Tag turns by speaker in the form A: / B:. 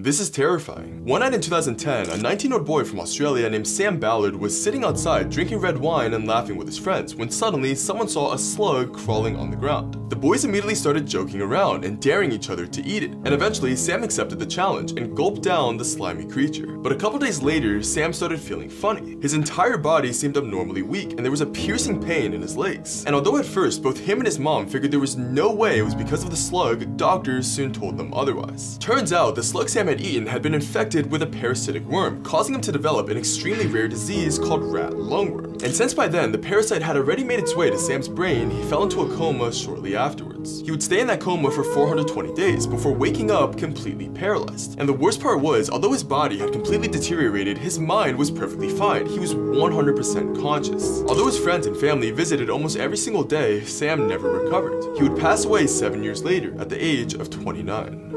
A: This is terrifying. One night in 2010, a 19-year-old boy from Australia named Sam Ballard was sitting outside drinking red wine and laughing with his friends when suddenly someone saw a slug crawling on the ground. The boys immediately started joking around and daring each other to eat it, and eventually Sam accepted the challenge and gulped down the slimy creature. But a couple days later, Sam started feeling funny. His entire body seemed abnormally weak and there was a piercing pain in his legs. And although at first both him and his mom figured there was no way it was because of the slug, doctors soon told them otherwise. Turns out the slug Sam had eaten had been infected with a parasitic worm, causing him to develop an extremely rare disease called rat lungworm. And since by then the parasite had already made its way to Sam's brain, he fell into a coma shortly afterwards. He would stay in that coma for 420 days before waking up completely paralyzed. And the worst part was, although his body had completely deteriorated, his mind was perfectly fine. He was 100% conscious. Although his friends and family visited almost every single day, Sam never recovered. He would pass away seven years later at the age of 29.